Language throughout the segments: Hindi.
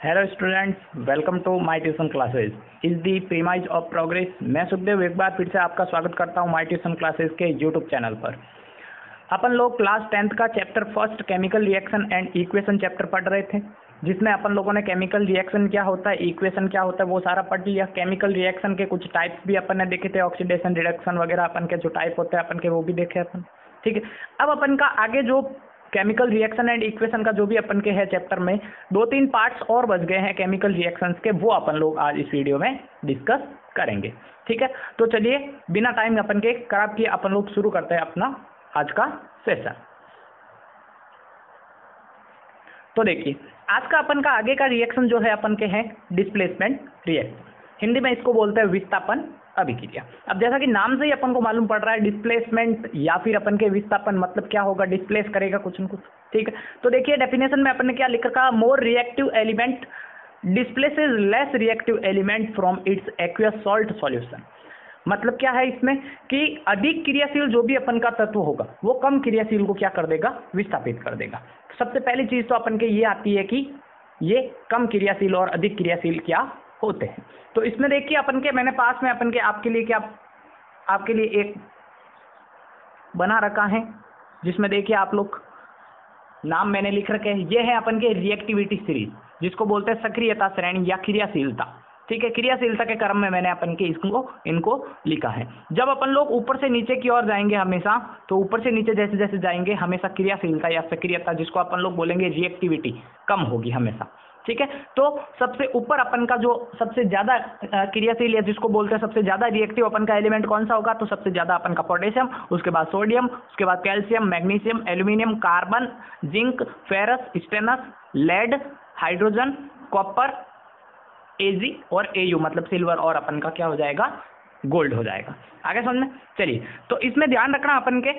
Hello students welcome to my tuition classes is the premise of progress मैं सुखदेव एक बार फिर से आपका स्वागत करता हूँ माय ट्यूशन क्लासेस के यूट्यूब चैनल पर। अपन लोग क्लास टेंथ का chapter first chemical reaction and equation chapter पढ़ रहे थे, जिसमें अपन लोगों ने केमिकल रिएक्शन क्या होता है इक्वेशन क्या होता है वो सारा पढ़ लिया। केमिकल रिएक्शन के कुछ टाइप्स भी अपन ने देखे थे ऑक्सीडेशन रिडक्शन वगैरह अपन के जो टाइप होते हैं, अपन के वो भी देखे अपन। ठीक है, अब अपन का आगे जो केमिकल रिएक्शन एंड इक्वेशन का जो भी अपन के है चैप्टर में, दो तीन पार्ट्स और बच गए हैं केमिकल रिएक्शंस के, वो अपन लोग आज इस वीडियो में डिस्कस करेंगे। ठीक है? तो चलिए, बिना टाइम अपन के खराब किए अपन लोग शुरू करते हैं अपना आज का सेशन तो देखिए, आज का अपन का आगे का रिएक्शन जो है अपन के हैं डिस्प्लेसमेंट रिएक्शन हिंदी में इसको बोलते हैं विस्थापन अभिक्रिया अब जैसा कि नाम से ही अपन को मालूम पड़ रहा है डिस्प्लेसमेंट या फिर अपन के विस्थापन मतलब क्या होगा डिस्प्लेस करेगा कुछ न कुछ, ठीक है? तो देखिए डेफिनेशन में अपन ने क्या लिख more reactive element displaces less reactive element from its aqueous salt solution मतलब क्या है इसमें? कि अधिक क्रियाशील जो भी अपन का तत्व होगा, वो कम क्रियाशील को क्या कर देगा? विस्थापित कर देगा। सबसे पहली चीज़ तो अपन के ये आती है कि ये कम क्रियाशील और अधिक क्रियाशील क्या होते हैं। तो इसमें देखिए, अपन के, मैंने पास में अपन के, आपके लिए क्या, आपके लिए एक बना रखा है, जिसमें देखिए आप लोग नाम मैंने लिख रखे हैं। ये है अपन के रिएक्टिविटी सीरीज़ जिसको बोलते हैं सक्रियता श्रेणी या क्रियाशीलता। ठीक है, क्रियाशीलता के क्रम में मैंने अपन के इसको, इनको लिखा है। जब अपन लोग ऊपर से नीचे की ओर जाएँगे हमेशा तो ऊपर से नीचे जैसे जैसे जाएँगे, हमेशा क्रियाशीलता या सक्रियता, जिसको अपन लोग बोलेंगे रिएक्टिविटी कम होगी हमेशा। ठीक है? तो सबसे ऊपर अपन का जो सबसे ज़्यादा क्रियाशील या जिसको बोलते हैं सबसे ज़्यादा रिएक्टिव अपन का एलिमेंट कौन सा होगा? तो सबसे ज़्यादा अपन का पोटेशियम उसके बाद सोडियम उसके बाद calcium magnesium aluminium carbon zinc ferrous stannous lead hydrogen copper AG और एयू मतलब सिल्वर और अपन का क्या हो जाएगा? गोल्ड हो जाएगा। आगे समझ में चलिए तो इसमें ध्यान रखना अपन के।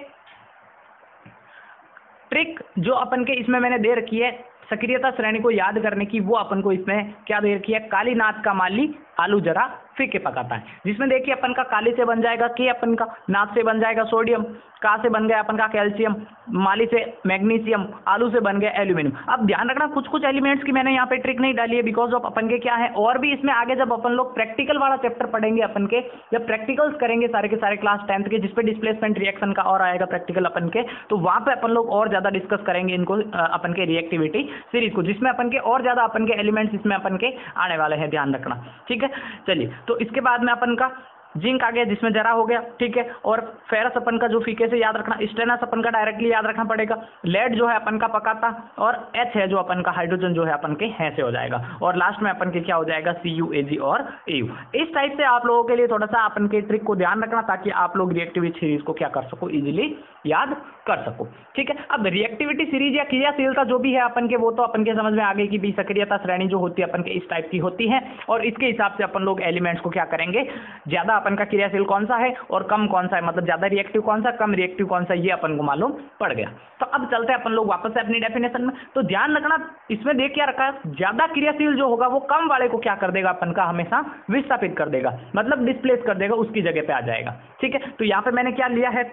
ट्रिक जो अपन के इसमें मैंने दे रखी है सक्रियता श्रेणी को याद करने की वो अपन को इसमें क्या दे रखी है? कालीनाथ का माली आलू जरा फीके पकाता है। जिसमें देखिए अपन का काली से बन जाएगा, के अपन का? नाथ से बन जाएगा सोडियम, का से बन गया अपन का कैल्शियम, माली से मैग्नीशियम, आलू से बन गया एल्यूमिनियम। अब ध्यान रखना कुछ कुछ एलिमेंट्स की मैंने यहाँ पे ट्रिक नहीं डाली है बिकॉज़ ऑफ़ अपन के क्या है, और भी इसमें आगे जब अपन लोग प्रैक्टिकल वाला चैप्टर पढ़ेंगे अपन के, जब प्रैक्टिकल्स करेंगे सारे के सारे क्लास टेंथ के जिसपे डिस्प्लेसमेंट रिएक्शन का और आएगा प्रैक्टिकल अपन के तो वहाँ पे अपन लोग और ज़्यादा डिस्कस करेंगे इनको अपन के रिएक्टिविटी सीरीज़ को, जिसमें अपन के और ज़्यादा अपन के एलिमेंट्स इसमें अपन के आने वाले हैं, ध्यान रखना। ठीक है? चलिए तो इसके बाद में अपन का जिंक आ गया, जिसमें जरा हो गया, ठीक है? और फेरस अपन का जो फीके से याद रखना, स्टेनस अपन का डायरेक्टली याद रखना पड़ेगा। लेड जो है अपन का पकाता, और एच है जो अपन का हाइड्रोजन जो है अपन के है से हो जाएगा। और लास्ट में अपन के क्या हो जाएगा? सी यू ए जी और ए यू इस टाइप से आप लोगों के लिए थोड़ा सा अपन के ट्रिक को ध्यान रखना, ताकि आप लोग रिएक्टिविटी सीरीज़ को क्या कर सको? इजिली याद कर सको, ठीक है? अब रिएक्टिविटी सीरीज़ या क्रियाशीलता जो भी है अपन के, वो तो अपन के समझ में आ गई कि भी सक्रियता श्रेणी जो होती है, अपन के इस टाइप की होती है। और इसके हिसाब से अपन लोग एलिमेंट्स को क्या करेंगे? ज़्यादा अपन का क्रियाशील कौन सा है और कम कौन सा है? मतलब ज़्यादा रिएक्टिव कौन सा, कम रिएक्टिव कौन सा, ये अपन को मालूम पड़ गया। तो अब चलते हैं अपन लोग वापस से अपनी डेफिनेशन में। तो ध्यान रखना, इसमें देख क्या रखा है? ज़्यादा क्रियाशील जो होगा वो कम वाले को क्या कर देगा? अपन का हमेशा विस्थापित कर देगा। मतलब डिस्प्लेस कर देगा, उसकी जगह पे आ जाएगा। ठीक है? तो यहाँ पे मैंने क्या लिया है?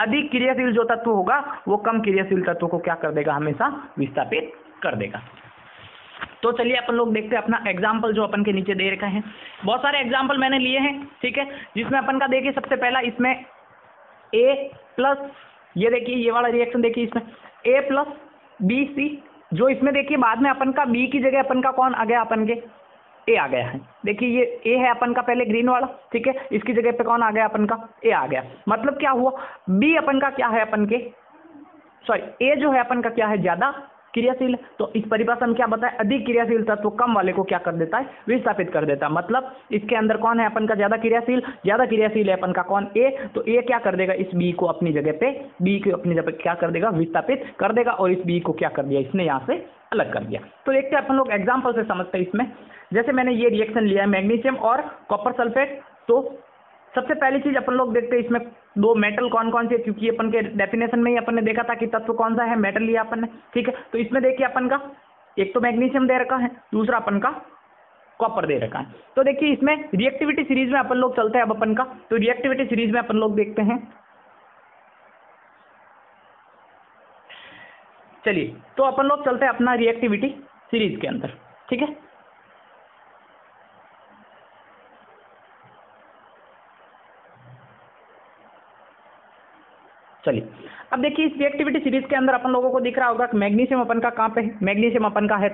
अधिक क्रियाशील जो तत्व होगा, वो कम क्रियाशील तत्व को क्या कर देगा? हमेशा विस्थापित कर देगा। तो चलिए अपन लोग देखते हैं अपना एग्ज़ाम्पल जो अपन के नीचे दे रखे हैं। बहुत सारे एग्ज़ाम्पल मैंने लिए हैं, ठीक है? जिसमें अपन का देखिए सबसे पहला इसमें ए प्लस ये देखिए, ये वाला रिएक्शन देखिए इसमें। ए प्लस बी सी जो इसमें देखिए बाद में अपन का बी की जगह अपन का कौन आ गया? अपन के ए आ गया है। देखिए ये ए है अपन का पहले ग्रीन वाला, ठीक है? इसकी जगह पे कौन आ गया? अपन का ए आ गया। मतलब क्या हुआ? बी अपन का क्या है? अपन के सॉरी ए जो है अपन का क्या है? ज़्यादा क्रियाशील तो इस परिभाषा में क्या बताया? अधिक क्रियाशील तत्व कम वाले को क्या कर देता है? विस्थापित कर देता है। मतलब इसके अंदर कौन है अपन का? ज़्यादा क्रियाशील ज़्यादा क्रियाशील है अपन का कौन? ए तो ए क्या कर देगा? इस बी को अपनी जगह पे बी को अपनी जगह क्या कर देगा? विस्थापित कर देगा और इस बी को क्या कर दिया? इसने यहाँ से अलग कर दिया। तो देखते अपन लोग एग्ज़ाम्पल से समझते हैं इसमें। जैसे मैंने ये रिएक्शन लिया है मैग्नीशियम और कॉपर सल्फेट तो सबसे पहली चीज़ अपन लोग देखते हैं, इसमें दो मेटल कौन कौन से क्योंकि अपन के डेफिनेशन में ही अपन ने देखा था कि तत्व कौन सा है मेटल लिया अपन ने, ठीक है? तो इसमें देखिए अपन का, एक तो मैग्नीशियम दे रखा है, दूसरा अपन का कॉपर दे रखा है। तो देखिए इसमें रिएक्टिविटी सीरीज़ में अपन लोग चलते हैं अब अपन का तो रिएक्टिविटी सीरीज़ में अपन लोग देखते हैं। चलिए तो अपन लोग चलते हैं अपना रिएक्टिविटी सीरीज़ के अंदर, ठीक है? चलिए। अब देखिए, इस रिएक्टिविटी सीरीज़ के अंदर अपन लोगों को दिख रहा होगा कि मैग्नीशियम अपन का कहाँ पे है? मैग्नीशियम अपन का है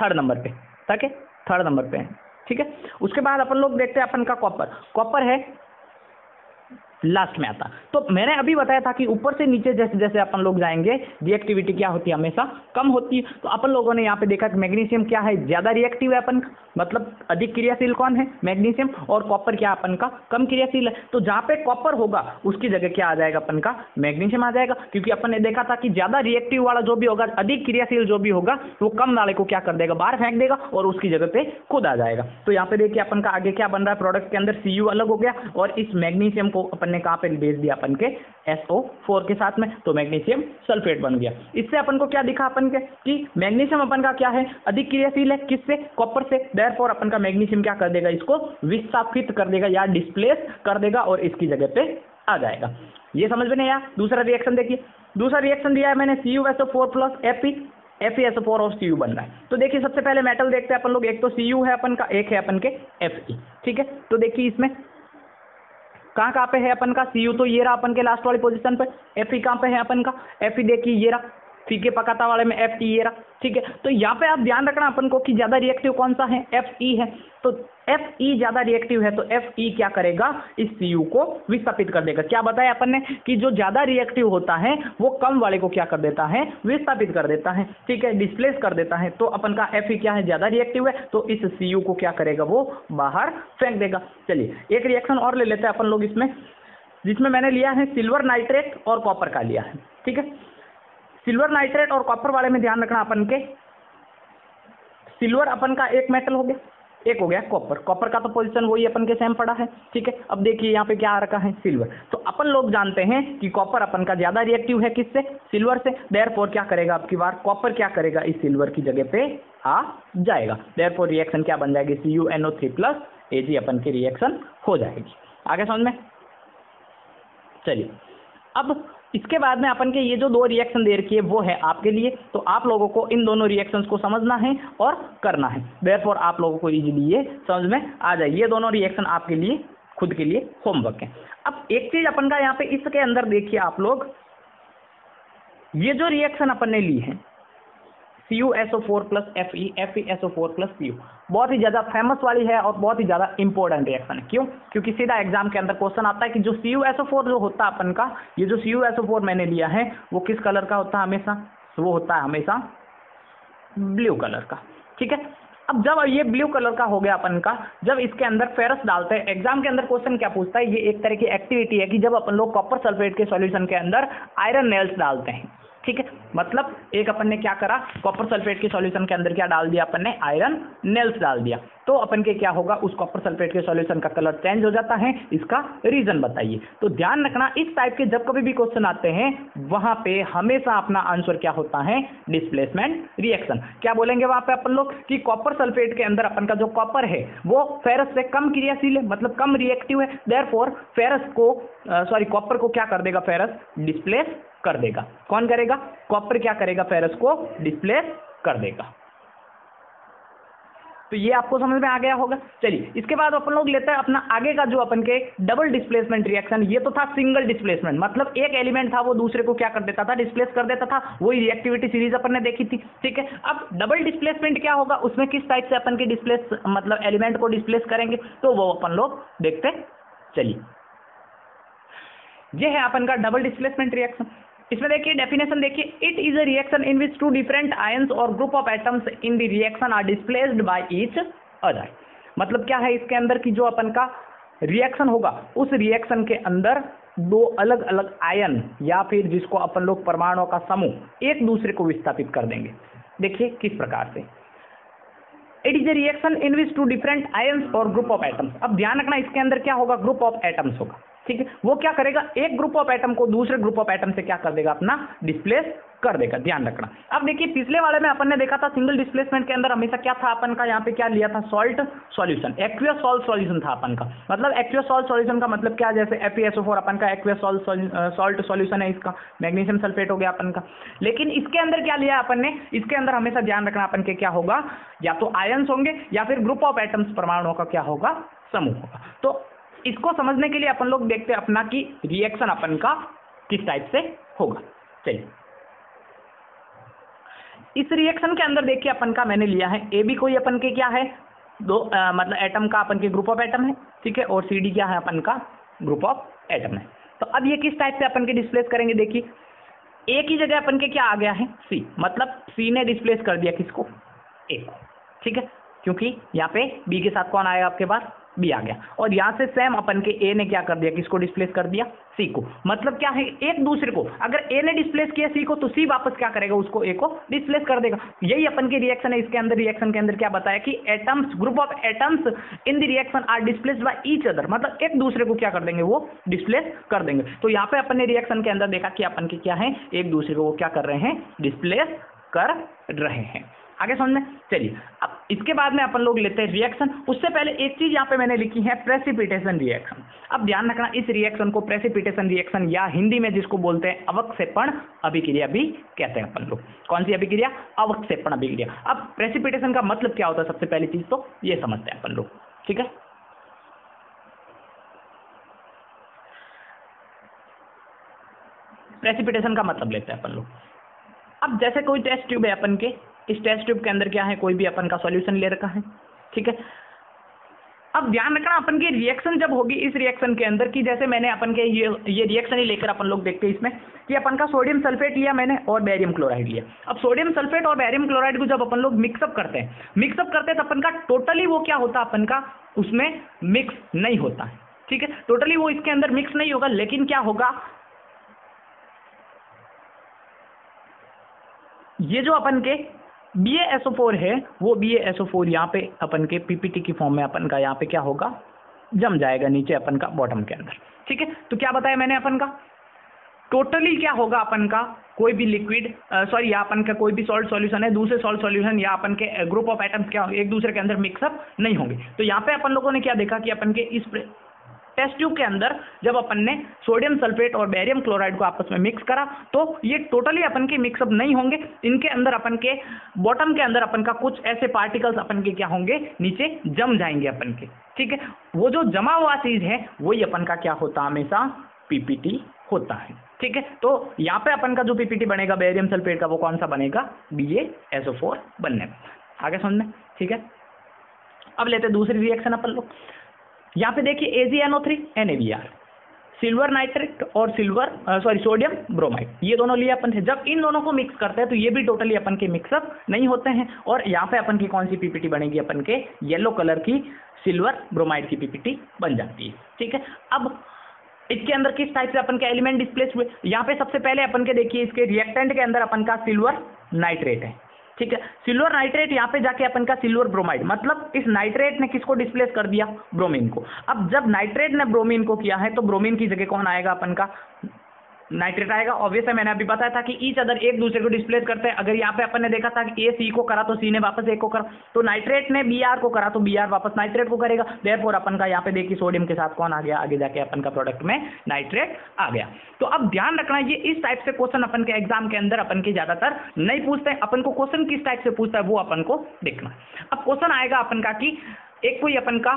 थर्ड नंबर पे। ठीक है? थर्ड नंबर पे है। ठीक है? उसके बाद अपन लोग देखते हैं अपन का कॉपर कॉपर है लास्ट में आता। तो मैंने अभी बताया था कि ऊपर से नीचे जैसे जैसे अपन लोग जाएँगे रिएक्टिविटी क्या होती है हमेशा? कम होती है। तो अपन लोगों ने यहाँ पे देखा कि मैग्नीशियम क्या है? ज़्यादा रिएक्टिव है अपन मतलब अधिक क्रियाशील कौन है? मैग्नीशियम और कॉपर क्या अपन का? कम क्रियाशील है। तो जहाँ पे कॉपर होगा, उसकी जगह क्या आ जाएगा अपन का? मैग्नीशियम आ जाएगा। क्योंकि अपन ने देखा था कि ज़्यादा रिएक्टिव वाला जो भी होगा, अधिक क्रियाशील जो भी होगा, वो कम वाले को क्या कर देगा? बाहर फेंक देगा और उसकी जगह पे खुद आ जाएगा। तो यहाँ पे देखिए अपन का आगे क्या बन रहा है? प्रोडक्ट के अंदर सी अलग हो गया और इस मैग्नीशियम को अपन ने कहाँ पे भेज दिया अपन के SO4 के साथ में तो मैग्नीशियम सल्फेट बन गया। इससे अपन को क्या दिखा अपन के? कि मैग्नीशियम अपन का क्या है? अधिक क्रियाशील है। किससे? कॉपर से। देयरफॉर अपन का मैग्नीशियम क्या कर देगा? इसको विस्थापित कर देगा या डिस्प्लेस कर देगा और इसकी जगह पे आ जाएगा। ये समझ में नहीं आया? दूसरा रिएक्शन देखिए। दूसरा रिएक्शन दिया है मैंने C U S four plus F F S four और सी यू बन रहा है। तो देखिए, सबसे पहले मेटल देखते हैं अपन लोग। एक तो सी यू है अपन का, एक है अपन के एफ़ ई ठीक है? तो देखिए इसमें कहाँ कहाँ पे है अपन का? सी यू तो ये रहा अपन के लास्ट वाली पोजीशन पे। एफ़ ई कहाँ पे है अपन का? एफ़ ई देखिए, ये रहा। फीके पकाता वाले में एफ़ ई ये रहा, ठीक है? तो यहाँ पे आप ध्यान रखना अपन को कि ज़्यादा रिएक्टिव कौन सा है? एफ़ ई है। तो एफ़ ई ज़्यादा रिएक्टिव है तो एफ़ ई क्या करेगा? इस सी यू को विस्थापित कर देगा। क्या बताया अपन ने? कि जो ज़्यादा रिएक्टिव होता है, वो कम वाले को क्या कर देता है? विस्थापित कर देता है, ठीक है? डिस्प्लेस कर देता है। तो अपन का एफ़ ई क्या है? ज़्यादा रिएक्टिव है। तो इस सी यू को क्या करेगा? वो बाहर फेंक देगा। चलिए, एक रिएक्शन और ले लेते हैं अपन लोग इसमें, जिसमें मैंने लिया है सिल्वर नाइट्रेट और कॉपर का लिया है, ठीक है? सिल्वर नाइट्रेट और कॉपर वाले में ध्यान रखना अपन के। सिल्वर अपन का एक मेटल हो गया। एक हो गया कॉपर। कॉपर का तो पोजीशन वही अपन के सेम पड़ा है, ठीक है? अब देखिए यहाँ पे क्या आ रखा है, सिल्वर। तो अपन लोग जानते हैं कि कॉपर अपन का ज़्यादा रिएक्टिव है किससे? सिल्वर से। देयर क्या करेगा आपकी बार? कॉपर क्या करेगा? इस सिल्वर की जगह पे आ जाएगा। देयर रिएक्शन क्या बन जाएगी? C U NO three plus A G अपन की रिएक्शन हो जाएगी। आगे समझ में? चलिए। अब इसके बाद में अपन के ये जो दो रिएक्शन दे रखी है वो है आपके लिए। तो आप लोगों को इन दोनों रिएक्शन को समझना है और करना है। देयरफॉर आप लोगों को इजीली ये समझ में आ जाए। ये दोनों रिएक्शन आपके लिए, खुद के लिए होमवर्क है। अब एक चीज़ अपन का यहाँ पे इसके अंदर देखिए आप लोग। ये जो रिएक्शन अपन ने ली है C U S O four plus F E F E S O four plus C U बहुत ही ज़्यादा फ़ेमस वाली है और बहुत ही ज़्यादा इंपॉर्टेंट रिएक्शन है। क्यों? क्योंकि सीधा एग्ज़ाम के अंदर क्वेश्चन आता है कि जो C U S O four जो होता है अपन का, ये जो C U S O four मैंने लिया है, वो किस कलर का होता है हमेशा? वो होता है हमेशा ब्लू कलर का। ठीक है? अब जब ये ब्लू कलर का हो गया अपन का, जब इसके अंदर फेरस डालते हैं एग्ज़ाम के अंदर क्वेश्चन क्या पूछता है? ये एक तरह की एक्टिविटी है कि जब अपन लोग कॉपर सल्फेट के सॉल्यूशन के अंदर आयरन नेल्स डालते हैं। ठीक है? मतलब एक अपन ने क्या करा? कॉपर सल्फेट के सॉल्यूशन के अंदर क्या डाल दिया अपन ने? आयरन नेल्स डाल दिया। तो अपन के क्या होगा? उस कॉपर सल्फेट के सॉल्यूशन का कलर चेंज हो जाता है। इसका रीजन बताइए। तो ध्यान रखना, इस टाइप के जब कभी भी क्वेश्चन आते हैं, वहाँ पे हमेशा अपना आंसर क्या होता है? डिस्प्लेसमेंट रिएक्शन क्या बोलेंगे वहाँ पे अपन लोग? कि कॉपर सल्फेट के अंदर अपन का जो कॉपर है, वो फेरस से कम क्रियाशील है मतलब कम रिएक्टिव है। देयर फेरस को सॉरी कॉपर को क्या कर देगा फेरस डिस्प्लेस कर देगा। कौन करेगा? कॉपर क्या करेगा? फेरस को डिस्प्लेस कर देगा। तो ये आपको समझ में आ गया होगा। चलिए, इसके बाद अपन लोग लेते हैं अपना आगे का जो अपन के डबल डिस्प्लेसमेंट रिएक्शन ये तो था सिंगल डिस्प्लेसमेंट मतलब एक एलिमेंट था, वो दूसरे को क्या कर देता था? डिस्प्लेस कर देता था। वही रिएक्टिविटी सीरीज़ अपन ने देखी थी। ठीक है, अब डबल डिस्प्लेसमेंट क्या होगा? उसमें किस टाइप से अपन के डिस्प्लेस मतलब एलिमेंट को डिस्प्लेस करेंगे? तो वो अपन लोग देखते चलिए, ये है अपन का डबल डिस्प्लेसमेंट रिएक्शन इसमें देखिए डेफिनेशन देखिए it is a reaction in which two different ions or group of atoms in the reaction are displaced by each other मतलब क्या है इसके अंदर की जो अपन का रिएक्शन होगा, उस रिएक्शन के अंदर दो अलग अलग आयन या फिर जिसको अपन लोग परमाणुओं का समूह एक दूसरे को विस्थापित कर देंगे। देखिए, किस प्रकार से। It is a reaction in which two different ions or group of atoms अब ध्यान रखना, इसके अंदर क्या होगा? ग्रुप ऑफ़ एटम्स होगा। ठीक है? वो क्या करेगा? एक ग्रुप ऑफ़ एटम को दूसरे ग्रुप ऑफ़ एटम से क्या कर देगा? अपना डिस्प्लेस कर देगा। ध्यान रखना। अब देखिए, पिछले वाले में अपन ने देखा था सिंगल डिस्प्लेसमेंट के अंदर हमेशा क्या था अपन का? यहाँ पे क्या लिया था? Salt solution aqueous salt solution था अपन का। मतलब एक्वियस सॉल्ट सॉल्यूशन का मतलब क्या? जैसे एफ़ अपन का एक्वियस सॉल्ट सॉल्ट सॉल्यूशन है इसका। मैग्नीशियम सल्फेट हो गया अपन का। लेकिन इसके अंदर क्या लिया अपन ने? इसके अंदर हमेशा ध्यान रखना अपन के क्या होगा? या तो आयंस होंगे, या फिर ग्रुप ऑफ़ एटम्स परमाणुओं का क्या होगा? समूह होगा। तो इसको समझने के लिए अपन लोग देखते हैं अपना कि रिएक्शन अपन का किस टाइप से होगा। चलिए। इस रिएक्शन के अंदर देखिए अपन का मैंने लिया है। ए बी कोई अपन के क्या है? दो आ, मतलब एटम का अपन के ग्रुप ऑफ़ एटम है ठीक है? और सी डी क्या है अपन का? ग्रुप ऑफ़ एटम है। तो अब ये किस टाइप से अपन के डिस्प्लेस करेंगे देखिए। ए की जगह अपन के क्या आ गया है? सी मतलब सी ने डिस्प्लेस कर दिया किसको? ए को ठीक है? क्योंकि यहाँ पे बी के साथ कौन आएगा आपके पास? बी आ गया। और यहाँ से सेम अपन के ए ने क्या कर दिया? किसको डिस्प्लेस कर दिया? सी को। मतलब क्या है? एक दूसरे को। अगर ए ने डिस्प्लेस किया सी को तो सी वापस क्या करेगा? उसको ए को डिस्प्लेस कर देगा। यही अपन की रिएक्शन है। इसके अंदर रिएक्शन के अंदर क्या बताया कि atoms group of atoms in the reaction are displace by each other मतलब एक दूसरे को क्या कर देंगे? वो डिस्प्लेस कर देंगे। तो यहाँ पे अपन ने रिएक्शन के अंदर देखा कि अपन के क्या है? एक दूसरे को वो क्या कर रहे हैं? डिस्प्लेस कर रहे हैं। आगे समझ में? चलिए। अब इसके बाद में अपन लोग लेते हैं रिएक्शन उससे पहले एक चीज़ यहाँ पे मैंने लिखी है प्रेसिपिटेशन रिएक्शन अब ध्यान रखना, इस रिएक्शन को प्रेसिपिटेशन रिएक्शन या हिंदी में जिसको बोलते हैं, अवक्षेपण अभिक्रिया भी कहते हैं अपन लोग। कौन सी अभिक्रिया? अवक्षेपण अभिक्रिया। अब प्रेसिपिटेशन का मतलब क्या होता है सबसे पहली चीज़ तो? ये समझते हैं अपन लोग। ठीक है? प्रेसिपिटेशन का मतलब लेते हैं अपन लोग। अब जैसे कोई टेस्ट ट्यूब है अपन के इस टेस्ट ट्यूब के अंदर क्या है? कोई भी अपन का सॉल्यूशन ले रखा है। ठीक है? अब ध्यान रखना, अपन की रिएक्शन जब होगी इस रिएक्शन के अंदर कि, जैसे मैंने अपन के ये ये रिएक्शन ही लेकर अपन लोग देखते हैं इसमें, कि अपन का सोडियम सल्फेट लिया मैंने और बैरियम क्लोराइड लिया। अब सोडियम सल्फेट और बैरियम क्लोराइड को जब अपन लोग मिक्सअप करते हैं मिक्सअप करते हैं तो अपन का टोटली वो क्या होता है अपन का? उसमें मिक्स नहीं होता है। ठीक है? टोटली वो इसके अंदर मिक्स नहीं होगा, लेकिन क्या होगा? ये जो अपन के बी एस ओ फोर है, वो बी एस ओ फोर यहाँ पे अपन के पीपीटी की फॉर्म में अपन का यहाँ पे क्या होगा? जम जाएगा नीचे अपन का बॉटम के अंदर। ठीक है? तो क्या बताया मैंने अपन का? टोटली क्या होगा अपन का? कोई भी लिक्विड सॉरी या अपन का कोई भी सॉल्ट सॉल्यूशन है, दूसरे सॉल्ट सॉल्यूशन या अपन के ग्रुप ऑफ़ आइटम्स क्या एक दूसरे के अंदर मिक्सअप नहीं होंगे। तो यहाँ पे अपन लोगों ने क्या देखा कि अपन के इस टेस्ट ट्यूब के अंदर जब अपन ने सोडियम सल्फेट और बैरियम क्लोराइड को आपस में मिक्स करा तो ये टोटली अपन के मिक्सअप नहीं होंगे। इनके अंदर अपन के बॉटम के अंदर अपन का कुछ ऐसे पार्टिकल्स अपन के क्या होंगे? नीचे जम जाएँगे अपन के। ठीक है? वो जो जमा हुआ चीज़ है, वही अपन का क्या होता हमेशा पीपीटी होता है। ठीक है? तो यहाँ पे अपन का जो पीपीटी बनेगा, बैरियम सल्फेट का, वो कौन सा बनेगा? बी एसओ फोर बनने आगे समझने ठीक है? अब लेते दूसरी रिएक्शन अपन लोग। यहाँ पे देखिए A G N O three N A B R silver nitrate और सिल्वर सॉरी सोडियम ब्रोमाइड ये दोनों लिए अपन थे। जब इन दोनों को मिक्स करते हैं तो ये भी टोटली अपन के मिक्सअप नहीं होते हैं। और यहाँ पे अपन की कौन सी पीपीटी बनेगी? अपन के येलो कलर की सिल्वर ब्रोमाइड की पीपीटी बन जाती है। ठीक है? अब इसके अंदर किस टाइप से अपन के एलिमेंट डिस्प्लेस हुए? यहाँ पे सबसे पहले अपन के देखिए, इसके रिएक्टेंट के अंदर अपन का सिल्वर नाइट्रेट है। ठीक है? सिल्वर नाइट्रेट यहाँ पे जाके अपन का सिल्वर ब्रोमाइड मतलब इस नाइट्रेट ने किसको डिस्प्लेस कर दिया? ब्रोमीन को। अब जब नाइट्रेट ने ब्रोमीन को किया है तो ब्रोमीन की जगह कौन आएगा अपन का? नाइट्रेट आएगा। ऑब्वियस है, मैंने अभी बताया था कि ईच अदर एक दूसरे को डिस्प्लेस करते हैं। अगर यहाँ पे अपन ने देखा था कि ए सी को करा तो सी ने वापस ए को करा। तो नाइट्रेट ने बी आर को करा तो बी आर वापस नाइट्रेट को करेगा। देर अपन का यहाँ पे देखिए सोडियम के साथ कौन आ गया? आगे जाके अपन का प्रोडक्ट में नाइट्रेट आ गया। तो अब ध्यान रखना, ये इस टाइप से क्वेश्चन अपन के एग्ज़ाम के अंदर अपन के ज़्यादातर नहीं पूछते हैं। अपन को क्वेश्चन किस टाइप से पूछता है, वो अपन को देखना। अब क्वेश्चन आएगा अपन का कि एक कोई अपन का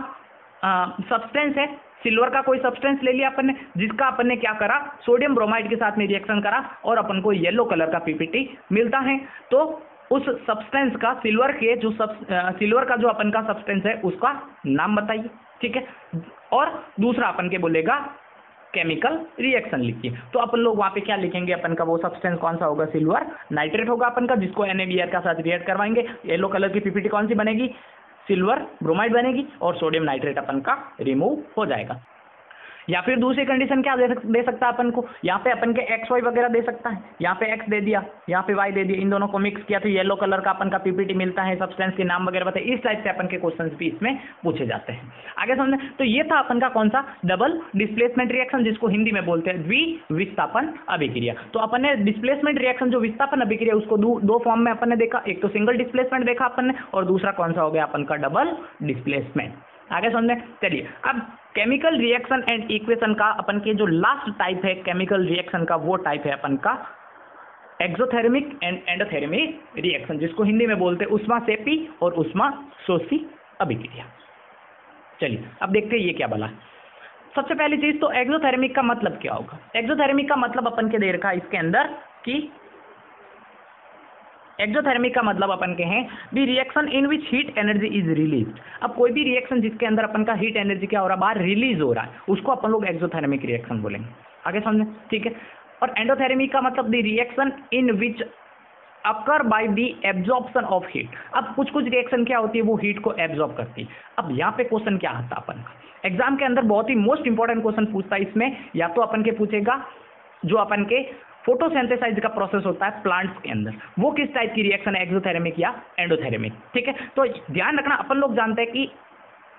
सब्सटेंस है सिल्वर का कोई सब्सटेंस ले लिया अपन ने, जिसका अपन ने क्या करा? सोडियम ब्रोमाइड के साथ में रिएक्शन करा और अपन को येलो कलर का पीपीटी मिलता है। तो उस सब्सटेंस का सिल्वर के जो सब सिल्वर का जो अपन का सब्सटेंस है, उसका नाम बताइए, ठीक है? और दूसरा अपन के बोलेगा केमिकल रिएक्शन लिखिए। तो अपन लोग वहाँ पे क्या लिखेंगे अपन का वो सब्सटेंस कौन सा होगा? सिल्वर नाइट्रेट होगा अपन का, जिसको एन का साथ रिएक्ट करवाएँगे। येलो कलर की पीपीटी कौन सी बनेगी? सिल्वर ब्रोमाइड बनेगी और सोडियम नाइट्रेट अपन का रिमूव हो जाएगा। या फिर दूसरी कंडीशन क्या दे, सकता है अपन को? यहाँ पे अपन के एक्स वाई वगैरह दे सकता है। यहाँ पे एक्स दे दिया यहाँ पे वाई दे दिया इन दोनों को मिक्स किया तो येलो कलर का अपन का पीपीटी मिलता है सब्सटेंस के नाम वगैरह बताए इस टाइप से अपन के क्वेश्चन भी इसमें पूछे जाते हैं। आगे समझे तो ये था अपन का कौन सा? डबल डिस्प्लेसमेंट रिएक्शन जिसको हिंदी में बोलते हैं द्वि विस्थापन अभिक्रिया। तो अपन ने डिस्प्लेसमेंट रिएक्शन जो विस्थापन अभिक्रिया उसको दो फॉर्म में अपन ने देखा। एक तो सिंगल डिस्प्लेसमेंट देखा अपन ने और दूसरा कौन सा हो गया अपन का डबल डिस्प्लेसमेंट आगे समझे चलिए अब केमिकल रिएक्शन एंड इक्वेशन का अपन के जो लास्ट टाइप है केमिकल रिएक्शन का, वो टाइप है अपन का एक्सोथेर्मिक एंड एंडोथेर्मिक रिएक्शन जिसको हिंदी में बोलते हैं उष्मा सेपी और उष्मा शोषी अभिक्रिया। चलिए, अब देखते हैं ये क्या बला। सबसे पहली चीज़ तो एक्सोथेर्मिक का मतलब क्या होगा? एक्सोथेर्मिक का मतलब अपन के दे रखा इसके अंदर कि एक्सोथर्मिक का मतलब अपन के हैं the reaction in which heat energy is release अब कोई भी रिएक्शन जिसके अंदर अपन का हीट एनर्जी क्या हो रहा है, बाहर रिलीज़ हो रहा है, उसको अपन लोग एक्सोथर्मिक रिएक्शन बोलेंगे। आगे समझे? ठीक है? और एंडोथर्मिक का मतलब the reaction in which occur by the absorption of heat अब कुछ कुछ रिएक्शन क्या होती है, वो हीट को एब्जॉर्ब करती है। अब यहाँ पे क्वेश्चन क्या आता अपन का? एग्ज़ाम के अंदर बहुत ही मोस्ट इंपॉर्टेंट क्वेश्चन पूछता है इसमें, या तो अपन के पूछेगा, जो अपन के फोटोसेंथेसाइज का प्रोसेस होता है प्लांट्स के अंदर। वो किस टाइप की रिएक्शन है? एक्सोथेरेमिक या एंडोथेरेमिक ठीक है? तो ध्यान रखना, अपन लोग जानते हैं कि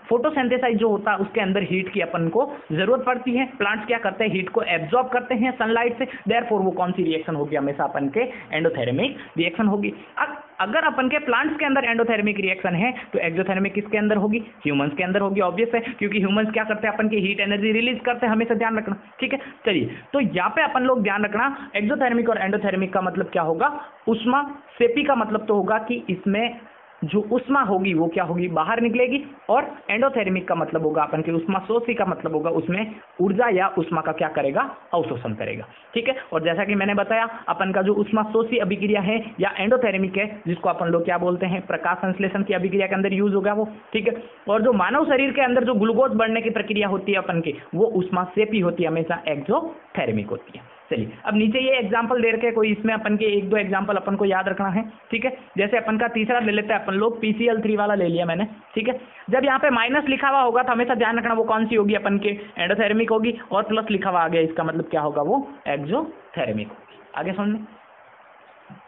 फोटोसेंथेसाइज जो होता है, उसके अंदर हीट की अपन को ज़रूरत पड़ती है। प्लांट्स क्या करते हैं? हीट को एब्जॉर्ब करते हैं सनलाइट से। देयर वो कौन सी रिएक्शन होगी? हमेशा अपन के एंडोथेरेमिक रिएक्शन होगी। अब अगर अपन के प्लांट्स के अंदर एंडोथर्मिक रिएक्शन है तो एक्जोथर्मिक किसके अंदर होगी? ह्यूमंस के अंदर होगी ऑब्वियस है, क्योंकि ह्यूमंस क्या करते हैं? अपन की हीट एनर्जी रिलीज़ करते हैं, हमेशा ध्यान रखना, ठीक है? चलिए तो यहाँ पे अपन लोग ध्यान रखना एक्जोथेरमिक और एंडोथेरमिक का मतलब क्या होगा? उष्मा सेपी का मतलब तो होगा कि इसमें जो उष्मा होगी, वो क्या होगी? बाहर निकलेगी और एंडोथेर्मिक का मतलब होगा अपन के उष्मा शोषी का मतलब होगा उसमें ऊर्जा या उष्मा का क्या करेगा? अवशोषण करेगा। ठीक है? और जैसा कि मैंने बताया अपन का जो उष्मा शोषी अभिक्रिया है या एंडोथेर्मिक है, जिसको अपन लोग क्या बोलते हैं? प्रकाश संश्लेषण की अभिक्रिया के अंदर यूज़ होगा वो। ठीक है? और जो मानव शरीर के अंदर जो ग्लूकोज बढ़ने की प्रक्रिया होती है अपन की, वो उष्मा सेपी होती है, हमेशा एक्जोथेर्मिक होती है। चलिए अब नीचे ये एग्ज़ाम्पल दे रखे कोई इसमें अपन के एक दो एग्ज़ाम्पल अपन को याद रखना है, ठीक है? जैसे अपन का तीसरा ले लेते हैं अपन लोग पीसीएल थ्री वाला ले लिया मैंने, ठीक है? जब यहाँ पे माइनस लिखा हुआ होगा तो हमेशा ध्यान रखना वो कौन सी होगी अपन के? एंडोथेरेमिक होगी और प्लस लिखा हुआ आ गया इसका मतलब क्या होगा वो? एक्जोथेरेमिक आगे समझ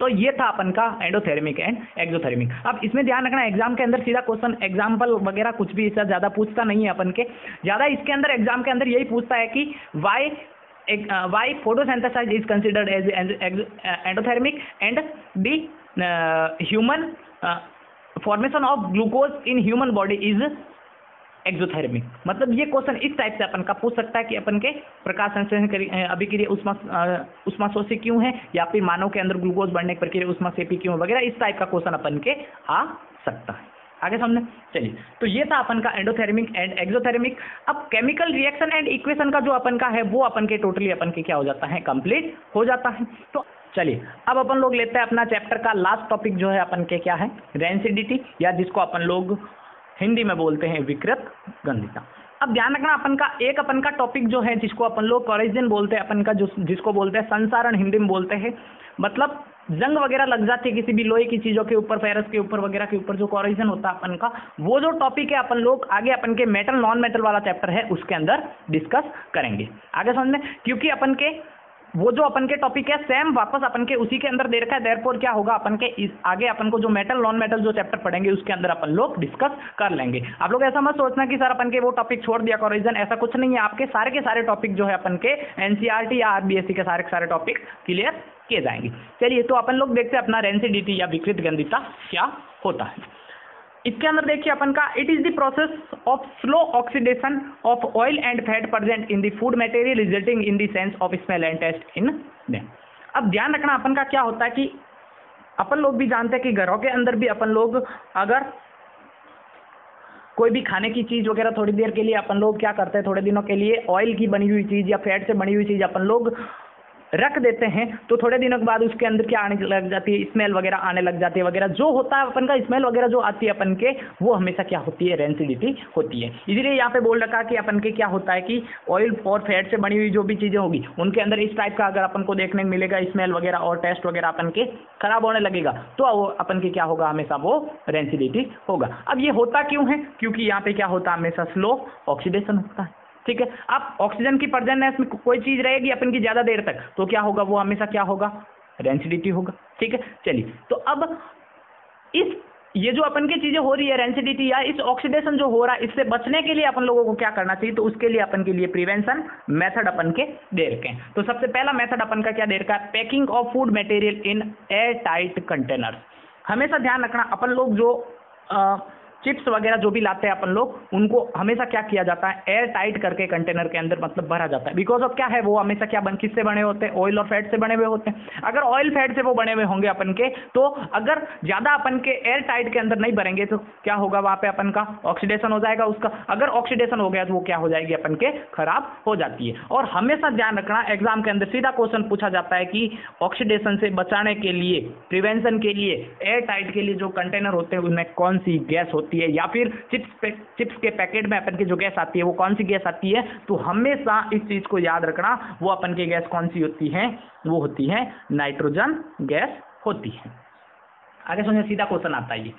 तो ये था अपन का एंडोथेरेमिक एंड एक्सोथेरेमिक अब इसमें ध्यान रखना एग्ज़ाम के अंदर सीधा क्वेश्चन एग्ज़ाम्पल वगैरह कुछ भी इससे ज़्यादा पूछता नहीं है अपन के। ज़्यादा इसके अंदर एग्ज़ाम के अंदर यही पूछता है कि why uh, why photosynthesis is considered as, endothermic and the uh, human uh, formation of glucose in human body is exothermic मतलब ये क्वेश्चन इस टाइप से अपन का पूछ सकता है कि अपन के प्रकाश संश्लेषण अभिक्रिया उष्मा उष्मा शोषी क्यों है? या फिर मानव के अंदर ग्लूकोज बढ़ने की प्रक्रिया उष्मा सेपी क्यों वगैरह इस टाइप का क्वेश्चन अपन के आ सकता है। आगे समझे चलिए। तो ये था अपन का एंडोथेरेमिक एंड एक्सोथेरेमिक अब केमिकल रिएक्शन एंड इक्वेशन का जो अपन का है, वो अपन के टोटली अपन के क्या हो जाता है? कंप्लीट हो जाता है। तो चलिए, अब अपन लोग लेते हैं अपना चैप्टर का लास्ट टॉपिक जो है अपन के क्या है? रेंसिडिटी या जिसको अपन लोग हिंदी में बोलते हैं विकृत गंधिता अब ध्यान रखना अपन का, एक अपन का टॉपिक जो है, जिसको अपन लोग कॉरिजन बोलते हैं, अपन का जो, जिसको बोलते हैं संसारण, हिंदी में बोलते हैं। मतलब जंग वगैरह लग जाती है किसी भी लोहे की चीज़ों के ऊपर फेरस के ऊपर, वगैरह के ऊपर जो कॉरिजन होता है अपन का, वो जो टॉपिक है अपन लोग आगे अपन के मेटल नॉन मेटल वाला चैप्टर है, उसके अंदर डिस्कस करेंगे। आगे समझ में? क्योंकि अपन के वो जो अपन के टॉपिक है सेम वापस अपन के उसी के अंदर दे रखा है। देरपोर क्या होगा? अपन के इस आगे अपन को जो मेटल नॉन मेटल जो चैप्टर पढ़ेंगे, उसके अंदर अपन लोग डिस्कस कर लेंगे। आप लोग ऐसा मत सोचना कि सर, अपन के वो टॉपिक छोड़ दिया कॉरिजन ऐसा कुछ नहीं है। आपके सारे के सारे टॉपिक जो है अपन के एनसीआरटी e या आरबीएससी के सारे के सारे टॉपिक क्लियर किए जाएँगे। चलिए तो अपन लोग देखते हैं अपना रेंसिडिटी या विकृत गंदिता क्या होता है। इसके अंदर देखिए अपन का it is the process of slow oxidation of oil and fat present in the food material resulting in the sense of smell and taste in them अब ध्यान रखना अपन का क्या होता है कि अपन लोग भी जानते हैं कि घरों के अंदर भी अपन लोग अगर कोई भी खाने की चीज़ वगैरह थोड़ी देर के लिए अपन लोग क्या करते हैं, थोड़े दिनों के लिए ऑयल की बनी हुई चीज़ या फैट से बनी हुई चीज़ अपन लोग रख देते हैं तो थोड़े दिनों के बाद उसके अंदर क्या आने लग जाती है स्मेल वगैरह आने लग जाती है, वगैरह जो होता है अपन का स्मेल वगैरह जो आती है अपन के, वो हमेशा क्या होती है रेंसिडिटी होती है। इसीलिए यहाँ पे बोल रखा कि अपन के क्या होता है कि ऑयल और फैट से बनी हुई जो भी चीज़ें होगी, उनके अंदर इस टाइप का अगर अपन को देखने को मिलेगा स्मेल वगैरह और टेस्ट वगैरह अपन के खराब होने लगेगा तो वो अपन के क्या होगा, हमेशा वो रेंसिडिटी होगा। अब ये होता क्यों है? क्योंकि यहाँ पे क्या होता है, हमेशा स्लो ऑक्सीडेशन होता है। ठीक है? अब ऑक्सीजन की पर्जननेस में कोई चीज़ रहेगी अपन की ज़्यादा देर तक तो क्या होगा? वो हमेशा क्या होगा? रेंसिडिटी होगा ठीक है? चलिए तो अब इस ये जो अपन की चीज़ें हो रही है रेंसिडिटी या इस ऑक्सीडेशन जो हो रहा है इससे बचने के लिए अपन लोगों को क्या करना चाहिए? तो उसके लिए अपन के लिए प्रिवेंशन मेथड अपन के दे रखे हैं। तो सबसे पहला मेथड अपन का क्या दे रखा है? Packing of food material in air tight containers हमेशा ध्यान रखना अपन लोग जो आ, चिप्स वगैरह जो भी लाते हैं अपन लोग, उनको हमेशा क्या किया जाता है? एयर टाइट करके कंटेनर के अंदर मतलब भरा जाता है। बिकॉज़ ऑफ़ क्या है? वो हमेशा क्या बन, किससे बने होते हैं? ऑयल और फैट से बने हुए होते हैं। अगर ऑयल फैट से वो बने हुए होंगे अपन के तो अगर ज़्यादा अपन के एयर टाइट के अंदर नहीं भरेंगे तो क्या होगा वहाँ पे अपन का? ऑक्सीडेशन हो जाएगा उसका। अगर ऑक्सीडेशन हो गया तो वो क्या हो जाएगी अपन के? खराब हो जाती है। और हमेशा ध्यान रखना एग्ज़ाम के अंदर सीधा क्वेश्चन पूछा जाता है कि ऑक्सीडेशन से बचाने के लिए प्रिवेंशन के लिए एयर टाइट के लिए जो कंटेनर होते हैं, उनमें कौन सी गैस होती है, या फिर चिप्स चिप्स के पैकेट में अपन की जो गैस आती है, वो कौन सी गैस आती है? तो हमेशा इस चीज़ को याद रखना, वो अपन की गैस कौन सी होती है? वो होती है नाइट्रोजन गैस होती है। आगे सुनिए सीधा क्वेश्चन आता है ये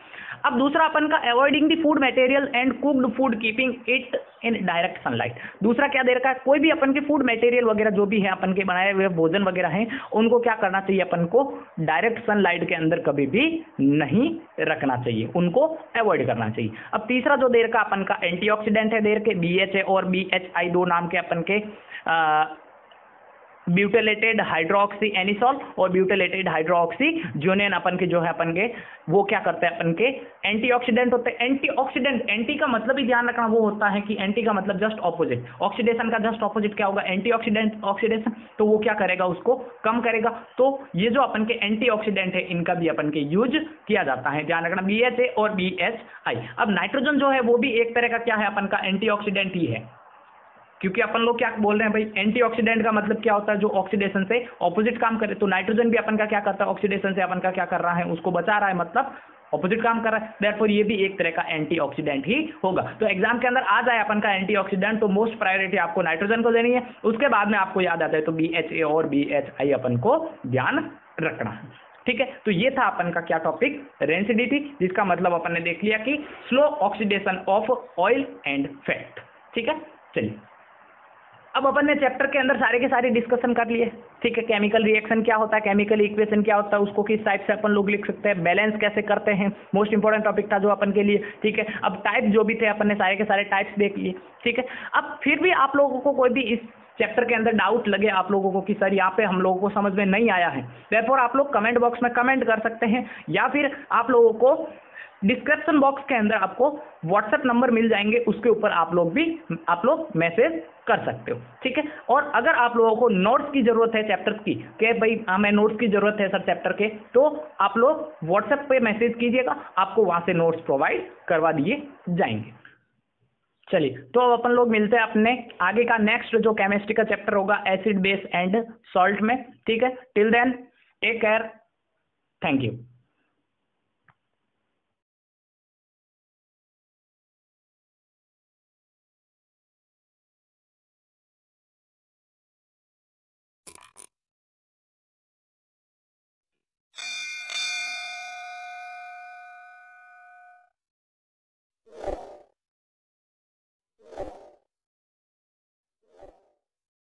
अब दूसरा अपन का avoiding the food material and cooked food keeping it in direct sunlight दूसरा क्या दे रखा है? कोई भी अपन के फ़ूड मटेरियल वगैरह जो भी है, अपन के बनाए हुए भोजन वगैरह हैं, उनको क्या करना चाहिए अपन को? डायरेक्ट सनलाइट के अंदर कभी भी नहीं रखना चाहिए। उनको अवॉइड करना चाहिए। अब तीसरा जो देर का अपन का एंटीऑक्सीडेंट है देर के बी और बी दो नाम के अपन के ब्यूटेलेटेड हाइड्रोक्सी एनिसॉल और ब्यूटेलेटेड हाइड्रोक्सी जोनियन अपन के, जो है अपन के, वो क्या करते हैं अपन के? एंटीऑक्सीडेंट होते हैं। एंटीऑक्सीडेंट एंटी का मतलब ही ध्यान रखना वो होता है कि एंटी का मतलब जस्ट ऑपोजिट ऑक्सीडेशन का जस्ट ऑपोजिट क्या होगा? एंटीऑक्सीडेंट ऑक्सीडेशन तो वो क्या करेगा उसको? कम करेगा। तो ये जो अपन के एंटीऑक्सीडेंट है, इनका भी अपन के यूज़ किया जाता है। ध्यान रखना बी और बी अब नाइट्रोजन जो है, वो भी एक तरह का क्या है? अपन का एंटीऑक्सीडेंट ही है। क्योंकि अपन लोग क्या बोल रहे हैं भाई एंटीऑक्सीडेंट का मतलब क्या होता है? जो ऑक्सीडेशन से ऑपोजिट काम करे तो नाइट्रोजन भी अपन का क्या करता है? ऑक्सीडेशन से अपन का क्या कर रहा है? उसको बचा रहा है मतलब ऑपोजिट काम कर रहा है। देयरफॉर ये भी एक तरह का एंटीऑक्सीडेंट ही होगा। तो एग्ज़ाम के अंदर आ जाए अपन का एंटीऑक्सीडेंट तो मोस्ट प्रायोरिटी आपको नाइट्रोजन को देनी है। उसके बाद में आपको याद आता है तो बी एच ए और बी एच आई अपन को ध्यान रखना है। ठीक है? तो ये था अपन का क्या टॉपिक रेंसिडिटी जिसका मतलब अपन ने देख लिया कि slow oxidation of oil and fat ठीक है? चलिए। अब अपन ने चैप्टर के अंदर सारे के सारे डिस्कशन कर लिए। ठीक है केमिकल रिएक्शन क्या होता है केमिकल इक्वेशन क्या होता है, उसको किस टाइप से अपन लोग लिख सकते हैं बैलेंस कैसे करते हैं मोस्ट इंपॉर्टेंट टॉपिक था जो अपन के लिए। ठीक है, अब टाइप जो भी थे अपन ने सारे के सारे टाइप्स देख लिए। ठीक है, अब फिर भी आप लोगों को कोई भी इस चैप्टर के अंदर डाउट लगे आप लोगों को कि सर यहाँ पे हम लोगों को समझ में नहीं आया है। देयरफॉर आप लोग कमेंट बॉक्स में कमेंट कर सकते हैं, या फिर आप लोगों को डिस्क्रिप्शन बॉक्स के अंदर आपको व्हाट्सएप नंबर मिल जाएँगे, उसके ऊपर आप लोग भी, आप लोग मैसेज कर सकते हो, ठीक है? और अगर आप लोगों को नोट्स की ज़रूरत है चैप्टर की, कि भाई हमें नोट्स की ज़रूरत है सर चैप्टर के तो आप लोग व्हाट्सएप पे मैसेज कीजिएगा, आपको वहाँ से नोट्स प्रोवाइड करवा दिए जाएँगे। चलिए तो अब अपन लोग मिलते हैं अपने आगे का नेक्स्ट जो केमिस्ट्री का चैप्टर होगा एसिड बेस एंड सॉल्ट में, ठीक है? Till then take care thank you